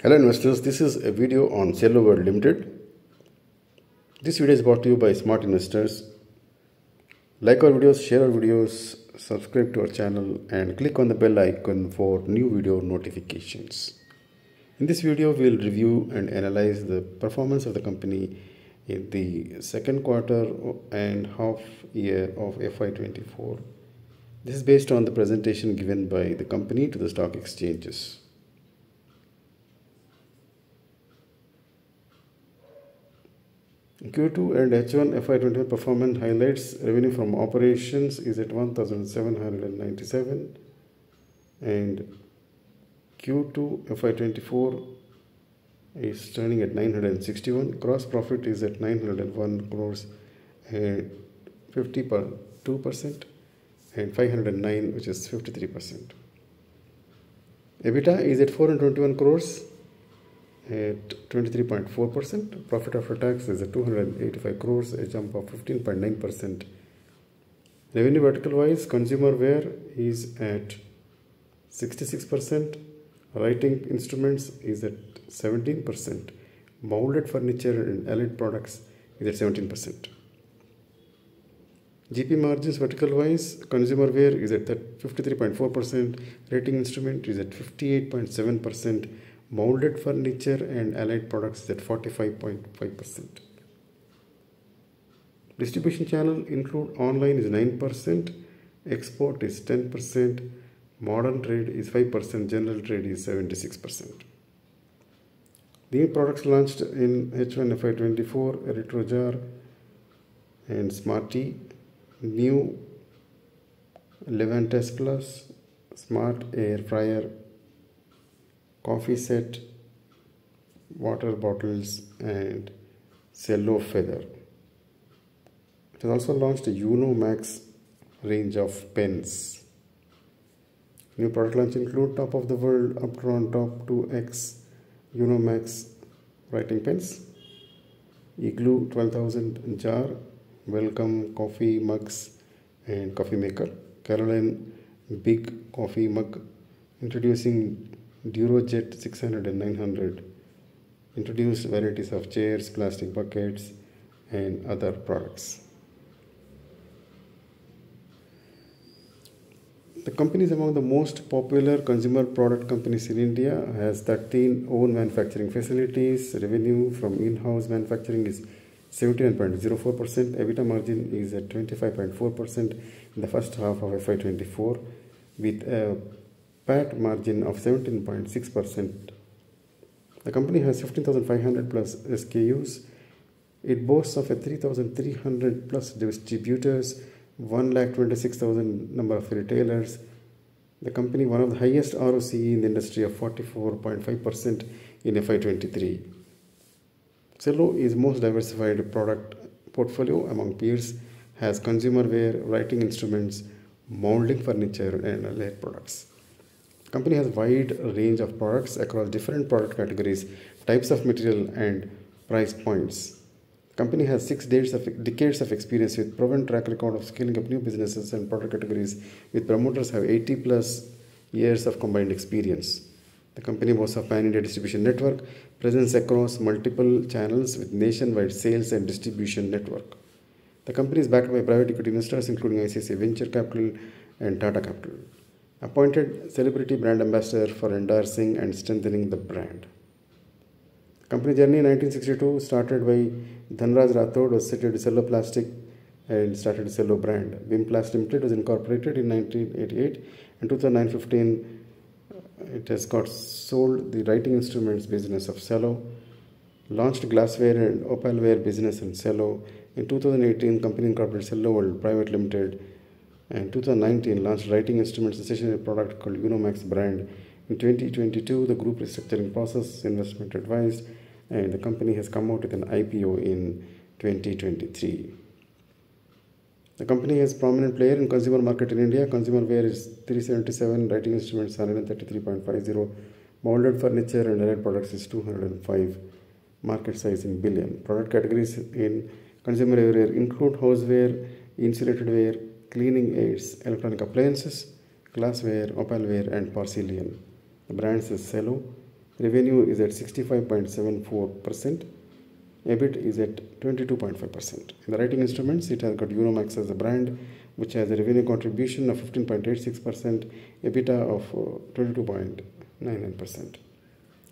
Hello investors, this is a video on Cello World Limited. This video is brought to you by Smart Investors. Like our videos, share our videos, subscribe to our channel and click on the bell icon for new video notifications. In this video, we'll review and analyze the performance of the company in the second quarter and half year of FY24. This is based on the presentation given by the company to the stock exchanges. Q2 and H1 FY21 performance highlights. Revenue from operations is at 1797 and Q2 FY24 is turning at 961 gross profit is at 901 crores and 50 per 2 percent and 509 which is 53 percent. EBITDA is at 421 crores at 23.4%. Profit after tax is at 285 crores, a jump of 15.9%. Revenue vertical wise, consumer wear is at 66%, writing instruments is at 17%, molded furniture and allied products is at 17%. GP margins vertical wise, consumer wear is at 53.4%, rating instrument is at 58.7%, molded furniture and allied products is at 45.5%. Distribution channel include online is 9%, export is 10%, modern trade is 5%, general trade is 76%. New products launched in H1 FY24, Retrojar and Smarty, new Levantes Plus, Smart Air Fryer coffee set, water bottles, and cello feather. It has also launched a Unomax range of pens. New product launch include top of the world Uptron Top 2X Unomax writing pens, Igloo 12000 jar, welcome coffee mugs and coffee maker, Caroline big coffee mug introducing Durojet 600 and 900 introduced varieties of chairs, plastic buckets and other products. The company is among the most popular consumer product companies in India, has 13 own manufacturing facilities, revenue from in-house manufacturing is 79.04%, EBITDA margin is at 25.4% in the first half of FY24 with a PAT margin of 17.6%. The company has 15,500 plus SKUs. It boasts of a 3,300 plus distributors, 1,26,000 number of retailers. The company one of the highest ROCE in the industry of 44.5% in FY23. Cello is most diversified product portfolio among peers, has consumer wear, writing instruments, molding furniture and allied products. Company has wide range of products across different product categories, types of material and price points. Company has six decades of, decades of experience with proven track record of scaling up new businesses and product categories with promoters have 80 plus years of combined experience. The company boasts a pan-India distribution network, presence across multiple channels with nationwide sales and distribution network. The company is backed by private equity investors including ICICI Venture Capital and Tata Capital. Appointed celebrity brand ambassador for endorsing and strengthening the brand. Company journey in 1962 started by Dhanraj Rathod was seated Cello Plastic and started Cello brand. Wim Plast Limited was incorporated in 1988 and 2009-15 it has got sold the writing instruments business of Cello, launched glassware and opalware business in Cello. In 2018, company incorporated Cello World Private Limited. And 2019 launched writing instruments and stationery product called Unomax brand. In 2022, the group restructuring process, investment advised, and the company has come out with an IPO in 2023. The company has prominent player in consumer market in India. Consumer wear is 377, writing instruments 133.50, molded furniture and allied products is 205. Market size in billion. Product categories in consumer wear include houseware, insulated wear, cleaning aids, electronic appliances, glassware, opalware and porcelain. The brands is Cello, Revenue is at 65.74%. EBIT is at 22.5%. In the writing instruments, it has got Unomax as a brand, which has a revenue contribution of 15.86%, EBITDA of 22.99%. Uh,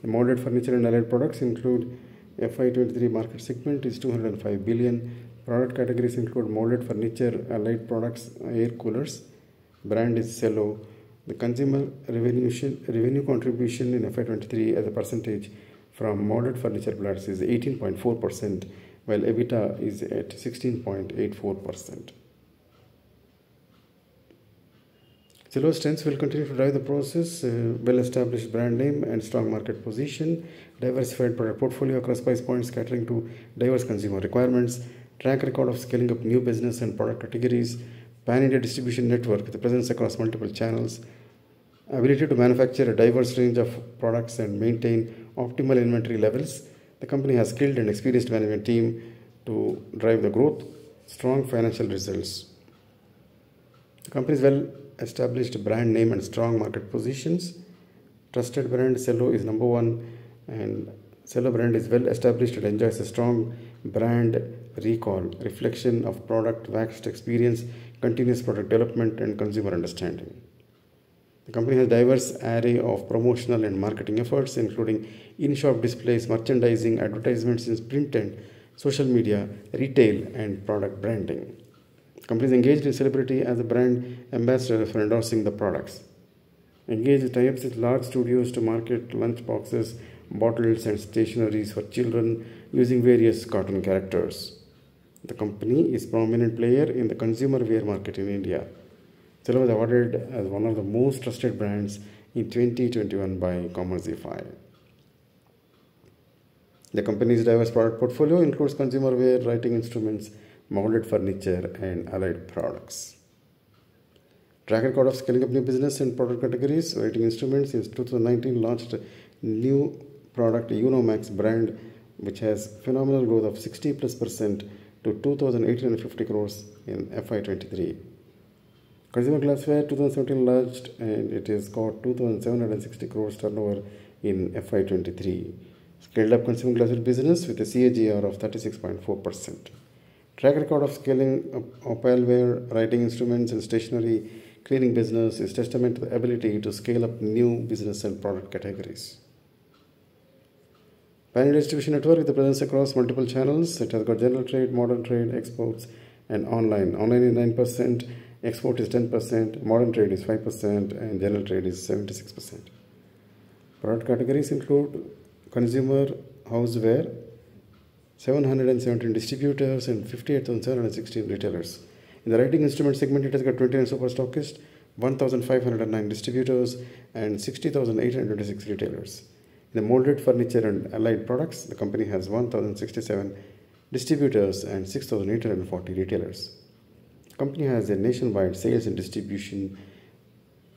the molded furniture and allied products include FY23 market segment is 205 billion. Product categories include molded furniture, allied products, air coolers. Brand is Cello. The consumer revenue, revenue contribution in FY23 as a percentage from molded furniture products is 18.4%, while EBITDA is at 16.84%. Cello's strengths will continue to drive the process, uh, well-established brand name and strong market position, diversified product portfolio across price points catering to diverse consumer requirements, track record of scaling up new business and product categories, pan-India distribution network a presence across multiple channels, ability to manufacture a diverse range of products and maintain optimal inventory levels. The company has skilled and experienced management team to drive the growth, strong financial results. The company is well established brand name and strong market positions. Trusted brand Cello is number one, and Cello brand is well established and enjoys a strong brand recall, reflection of product waxed experience, continuous product development, and consumer understanding. The company has diverse array of promotional and marketing efforts, including in-shop displays, merchandising, advertisements in print and social media, retail, and product branding. Companies engaged in celebrity as a brand ambassador for endorsing the products. Engaged tie-ups with large studios to market lunch boxes, bottles, and stationeries for children using various cartoon characters. The company is a prominent player in the consumer wear market in India. Cello was awarded as one of the most trusted brands in 2021 by Commerzify. The company's diverse product portfolio includes consumer wear, writing instruments, molded furniture, and allied products. Track record of scaling up new business and product categories. Writing Instruments since 2019 launched new product Unomax brand which has phenomenal growth of 60 plus percent to 2850 crores in FY23. Consumer Glassware 2017 launched and it has got 2760 crores turnover in FY23. Scaled up consumer glassware business with a CAGR of 36.4%. Track record of scaling opalware, writing instruments, and stationery cleaning business is testament to the ability to scale up new business and product categories. Pan distribution network with a presence across multiple channels. It has got general trade, modern trade, exports, and online. Online is 9%, export is 10%, modern trade is 5%, and general trade is 76%. Product categories include consumer houseware, 717 distributors and 58,716 retailers. In the writing instrument segment, it has got 29 super stockists, 1,509 distributors, and 60,826 retailers. In the molded furniture and allied products, the company has 1,067 distributors and 6,840 retailers. The company has a nationwide sales and distribution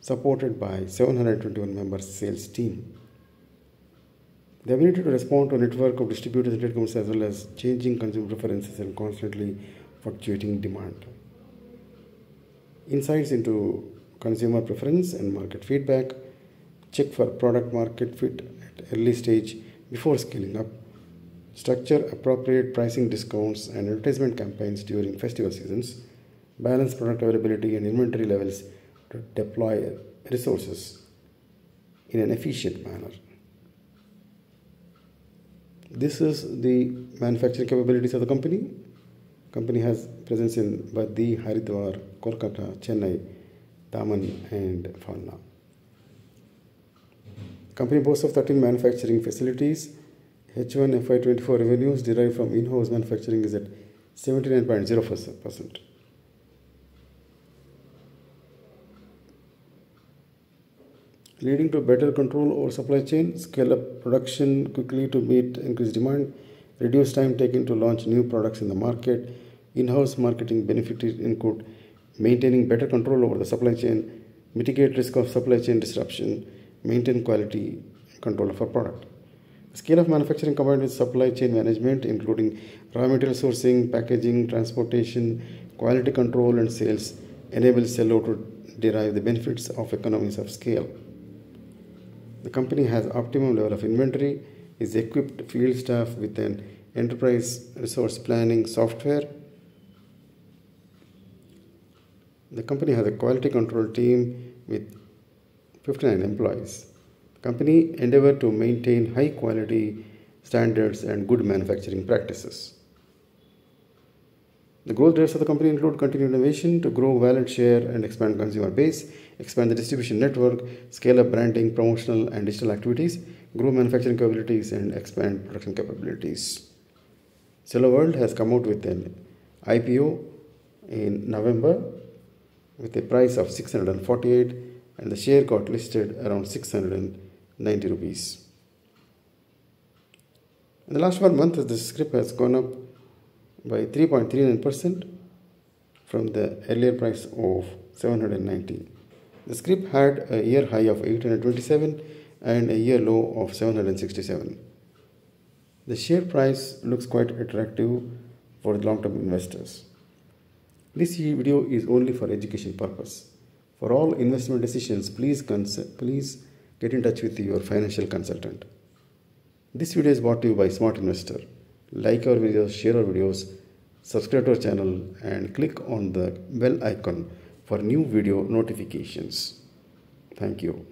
supported by 721 member sales team. The ability to respond to a network of distributors and companies as well as changing consumer preferences and constantly fluctuating demand. Insights into consumer preference and market feedback. Check for product market fit early stage before scaling up. Structure appropriate pricing discounts and advertisement campaigns during festival seasons. Balance product availability and inventory levels to deploy resources in an efficient manner. This is the manufacturing capabilities of the company. Company has presence in Baddi, Haridwar, Kolkata, Chennai, Daman and Phalna. Company boasts of 13 manufacturing facilities. H1 FY24 revenues derived from in-house manufacturing is at 79.0%. leading to better control over supply chain, scale up production quickly to meet increased demand, reduce time taken to launch new products in the market, in-house marketing benefits include maintaining better control over the supply chain, mitigate risk of supply chain disruption, maintain quality control of our product. Scale of manufacturing combined with supply chain management, including raw material sourcing, packaging, transportation, quality control, and sales, enables Cello to derive the benefits of economies of scale. The company has optimum level of inventory, is equipped field staff with an enterprise resource planning software. The company has a quality control team with 59 employees. The company endeavor to maintain high quality standards and good manufacturing practices. The growth drivers of the company include continued innovation to grow wallet share and expand consumer base, expand the distribution network, scale up branding, promotional and digital activities, grow manufacturing capabilities, and expand production capabilities. Cello World has come out with an IPO in November with a price of 648 and the share got listed around 690 rupees. In the last one month, the scrip has gone up by 3.39% from the earlier price of 790. The scrip had a year high of 827 and a year low of 767. The share price looks quite attractive for long-term investors. This video is only for education purpose. For all investment decisions, please, please get in touch with your financial consultant. This video is brought to you by Smart Investor. Like our videos, share our videos, subscribe to our channel and click on the bell icon for new video notifications. Thank you.